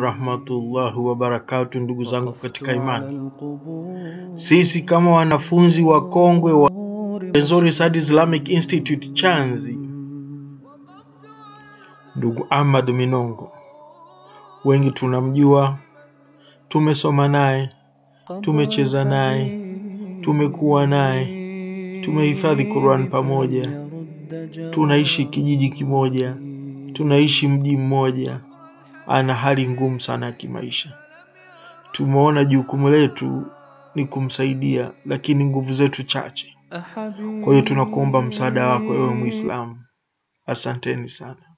rahmatullahi wabarakatu, ndugu zangu katika imani, sisi kama wanafunzi wa kongwe wa Renzori Sad Islamic Institute Chanzi, ndugu Ahmad Minongo, wengi tunamjua, tumesoma naye, tumecheza naye, tumekuwa naye, tumehifadhi Qur'an pamoja, tunaishi kijiji kimoja, tunaishi mji mmoja. Ana hali ngumu sana ya kimaisha. Tumeona jukumu letu ni kumsaidia, lakini nguvu zetu chache. Kwa hiyo tunakuomba msaada wako, ewe Muislamu. Asanteni sana.